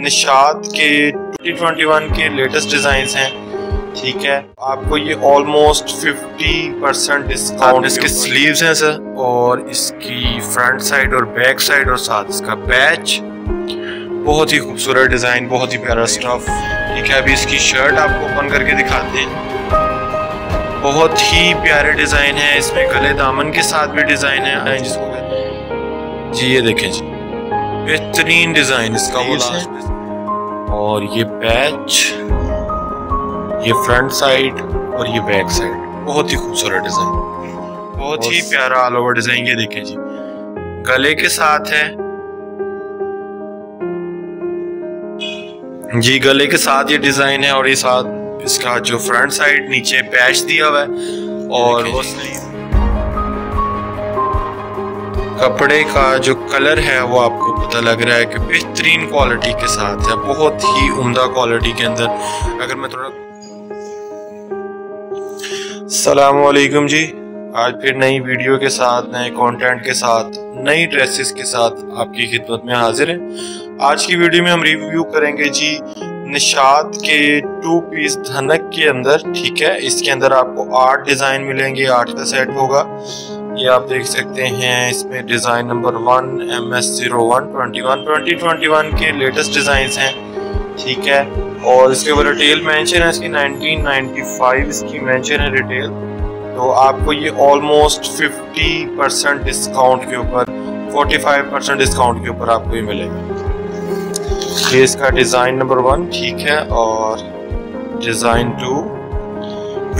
निशात के 2021 के latest design हैं ठीक है? आपको ये ऑलमोस्ट 50 परसेंट डिस्काउंट इसके स्लीव्स हैं। सर और इसकी फ्रंट साइड और बैक साइड और साथ इसका बैच बहुत ही खूबसूरत डिज़ाइन बहुत ही प्यारा स्टफ़ ठीक है अभी इसकी शर्ट आपको ओपन करके दिखाते हैं। बहुत ही प्यारे डिज़ाइन है इसमें गले दामन के साथ भी डिज़ाइन है जिसको जी ये देखें जी। बेहतरीन डिज़ाइन इसका वो और ये पैच ये फ्रंट साइड और ये बैक साइड बहुत ही खूबसूरत डिज़ाइन। बहुत ही प्यारा ऑल ओवर डिज़ाइन ये देखें जी। गले के साथ है। जी गले के साथ ये डिज़ाइन है और ये साथ इसका जो फ्रंट साइड नीचे पैच दिया हुआ है और वो कपड़े का जो कलर है वो आपको पता लग रहा है कि बेहतरीन क्वालिटी के साथ है बहुत ही उम्दा क्वालिटी के अंदर अगर मैं थोड़ा सलामकुम जी। आज फिर नई वीडियो के साथ, नए कंटेंट के साथ, नई ड्रेसेस के साथ आपकी खिदमत में हाजिर हैं। आज की वीडियो में हम रिव्यू करेंगे जी निशात के टू पीस धनक के अंदर, ठीक है? इसके अंदर आपको आठ डिज़ाइन मिलेंगे, आठ का सेट होगा। ये आप देख सकते हैं इसमें design number one M S zero one twenty one twenty twenty one के लेटेस्ट डिज़ाइन हैं। ठीक है? और इसके ऊपर रिटेल मेंशन है, इसकी 1995 इसकी मेंशन है रिटेल तो आपको ये ऑलमोस्ट 50 परसेंट डिस्काउंट के ऊपर 45 परसेंट डिस्काउंट के ऊपर आपको ये मिलेगा। ये इसका डिज़ाइन नंबर वन ठीक है? और डिज़ाइन टू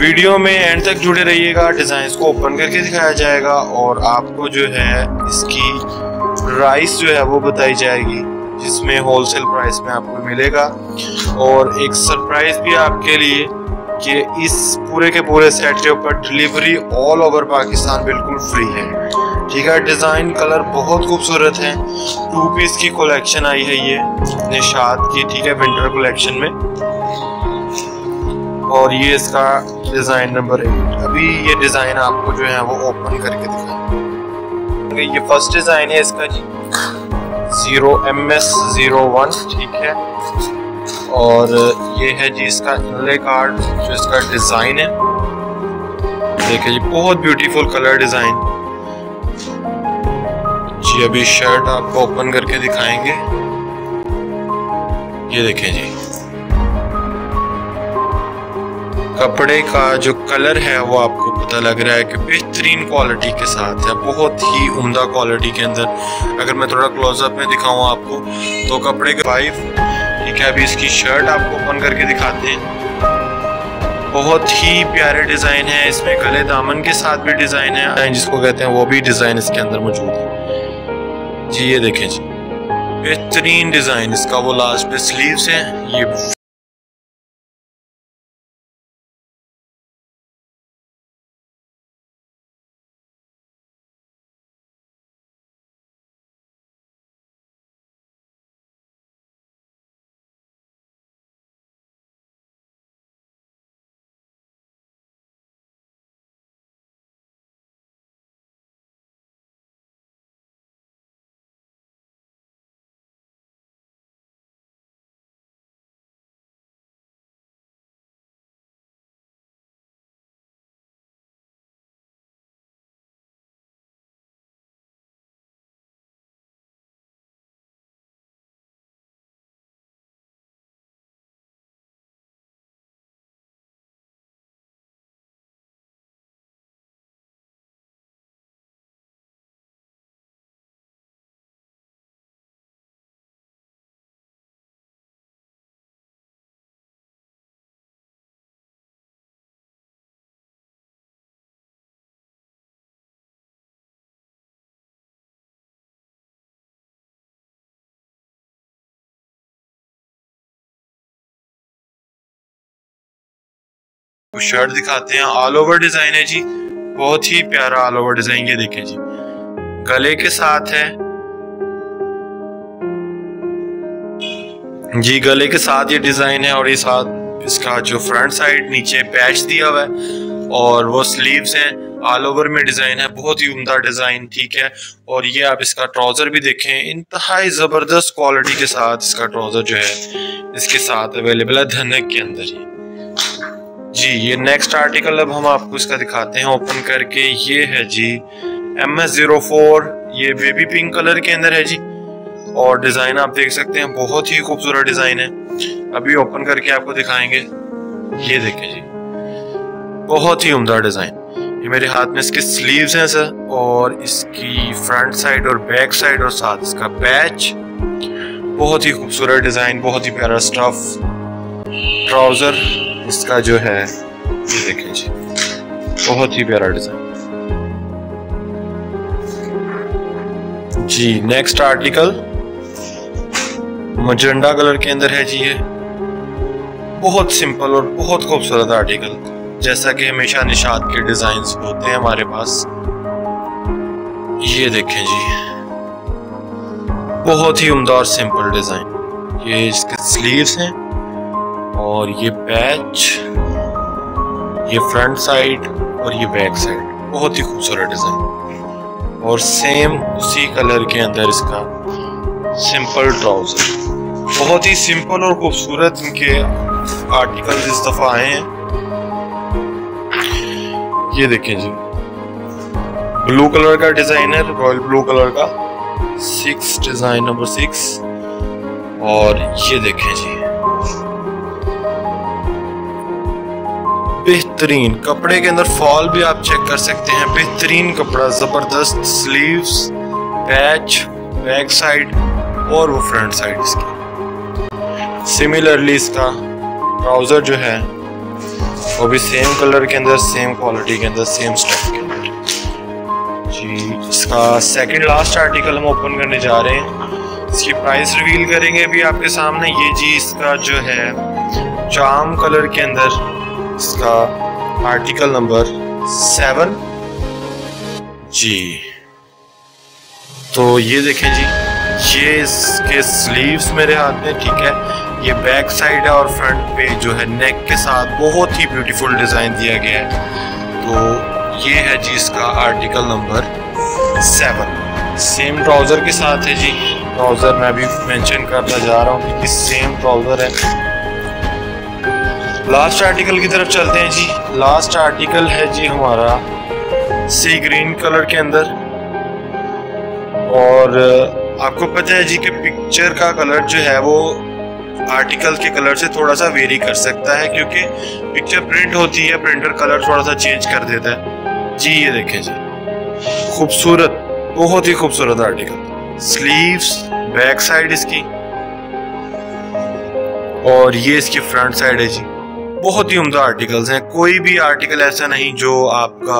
वीडियो में एंड तक जुड़े रहिएगा डिज़ाइन को ओपन करके दिखाया जाएगा और आपको जो है इसकी प्राइस जो है वो बताई जाएगी, जिसमें होलसेल प्राइस में आपको मिलेगा। और एक सरप्राइज़ भी आपके लिए कि इस पूरे के पूरे सेट के ऊपर डिलीवरी ऑल ओवर पाकिस्तान बिल्कुल फ्री है। ठीक है डिज़ाइन कलर बहुत खूबसूरत है। टू पीस की कलेक्शन आई है ये निशाद की, ठीक है विंटर कलेक्शन में। और ये इसका डिज़ाइन नंबर एट अभी ये डिज़ाइन आपको जो है वो ओपन करके दिखाएँगे ये फ़र्स्ट डिज़ाइन है इसका जी। Zero M S zero one ठीक है। और ये है जी इसका इनले कार्ड जो इसका डिज़ाइन है। देखिए जी, बहुत ब्यूटीफुल कलर डिज़ाइन जी, अभी शर्ट आपको ओपन करके दिखाएँगे। ये देखें जी। कपड़े का जो कलर है वो आपको पता लग रहा है कि बेहतरीन क्वालिटी के साथ है बहुत ही उम्दा क्वालिटी के अंदर। अगर मैं थोड़ा क्लोजअप में दिखाऊँ आपको तो कपड़े के फाइव ठीक है, अभी इसकी शर्ट आपको ओपन करके दिखाते हैं। बहुत ही प्यारे डिज़ाइन है, इसमें गले दामन के साथ भी डिज़ाइन है। जिसको कहते हैं, वो भी डिज़ाइन इसके अंदर मौजूद है। जी, ये देखें जी। बेहतरीन डिज़ाइन इसका वो लास्ट पे स्लीव्स है, ये शर्ट दिखाते हैं। ऑल ओवर डिज़ाइन है जी। बहुत ही प्यारा ऑल ओवर डिज़ाइन ये देखें जी। गले के साथ है। जी, गले के साथ ये डिज़ाइन है और ये साथ इसका जो फ्रंट साइड नीचे पैच दिया हुआ है और वो स्लीव्स हैं। ऑल ओवर में डिज़ाइन है। बहुत ही उमदा डिज़ाइन ठीक है। और ये आप इसका ट्राउज़र भी देखें। इंतहाई ज़बरदस्त क्वालिटी के साथ इसका ट्राउज़र जो है, इसके साथ अवेलेबल है धनक के अंदर ही। जी, ये नेक्स्ट आर्टिकल अब हम आपको इसका दिखाते हैं ओपन करके ये है जी एम एस ज़ीरो फोर ये बेबी पिंक कलर के अंदर है जी। और डिज़ाइन आप देख सकते हैं, बहुत ही खूबसूरत डिज़ाइन है। अभी ओपन करके आपको दिखाएँगे। ये देखें जी, बहुत ही उम्दा डिज़ाइन ये मेरे हाथ में इसके स्लीव्स हैं सर, और इसकी फ्रंट साइड और बैक साइड और साथ इसका पैच बहुत ही खूबसूरत डिज़ाइन बहुत ही प्यारा स्टफ़ ट्राउज़र इसका जो है, ये देखें जी। बहुत ही प्यारा डिज़ाइन। जी नेक्स्ट आर्टिकल मजंडा कलर के अंदर है जी ये। बहुत सिंपल और बहुत खूबसूरत आर्टिकल जैसा कि हमेशा निशाद के डिज़ाइन होते हैं हमारे पास। ये देखें जी। बहुत ही उम्दा और सिंपल डिज़ाइन ये इसके स्लीव्स हैं। और ये पैच ये फ्रंट साइड और ये बैक साइड बहुत ही खूबसूरत डिज़ाइन और सेम उसी कलर के अंदर इसका सिंपल ट्राउज़र बहुत ही सिंपल और खूबसूरत इनके आर्टिकल इस दफ़ा आए हैं. ये देखें जी. ब्लू कलर का डिज़ाइन है रॉयल ब्लू कलर का सिक्स डिज़ाइन नंबर सिक्स और ये देखें जी. बेहतरीन कपड़े के अंदर फॉल भी आप चेक कर सकते हैं। बेहतरीन कपड़ा, ज़बरदस्त स्लीव्स पैच बैक साइड और वो फ्रंट साइड इसकी। सिमिलरली इसका ट्राउज़र जो है, वो भी सेम कलर के अंदर सेम क्वालिटी के अंदर सेम स्टफ़ के अंदर। जी, इसका सेकंड लास्ट आर्टिकल हम ओपन करने जा रहे हैं। इसकी प्राइस रिवील करेंगे अभी आपके सामने। ये जी इसका जो है चाम कलर के अंदर इसका आर्टिकल नंबर सेवन। जी। तो ये देखें जी, ये इसके स्लीव्स मेरे हाथ में, ठीक है? ये बैक साइड है और फ्रंट पे जो है नेक के साथ बहुत ही ब्यूटीफुल डिज़ाइन दिया गया है। तो ये है जी इसका article number seven. Same trouser के साथ है जी। ट्राउज़र मैं अभी मेंशन करता जा रहा हूँ कि सेम ट्राउज़र है। लास्ट आर्टिकल की तरफ़ चलते हैं जी। लास्ट आर्टिकल है जी हमारा सी ग्रीन कलर के अंदर। और आपको पता है जी कि पिक्चर का कलर जो है वो आर्टिकल के कलर से थोड़ा सा वेरी कर सकता है, क्योंकि पिक्चर प्रिंट होती है, प्रिंटर कलर थोड़ा सा चेंज कर देता है। जी, ये देखें जी। खूबसूरत, बहुत ही खूबसूरत आर्टिकल। स्लीव्स, बैक साइड इसकी। और ये इसकी फ्रंट साइड है जी। बहुत ही उम्दा आर्टिकल्स हैं। कोई भी आर्टिकल ऐसा नहीं जो आपका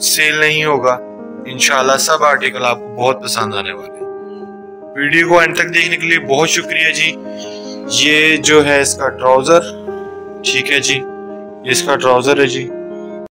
सेल नहीं होगा। इनशाला सब आर्टिकल आपको बहुत पसंद आने वाले वीडियो को एंड तक देखने के लिए बहुत शुक्रिया जी। ये जो है इसका ट्राउज़र ठीक है जी। इसका ट्राउज़र है जी।